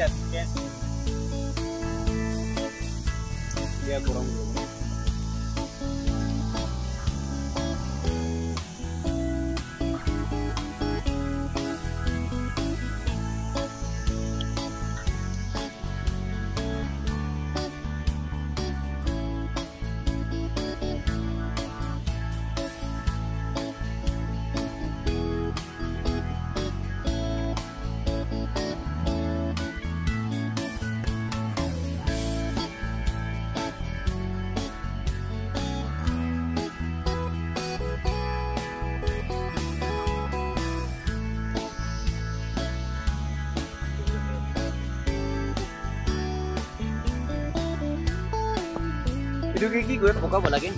macet dia kurang dulu Rugi gue kebuka apa lagi?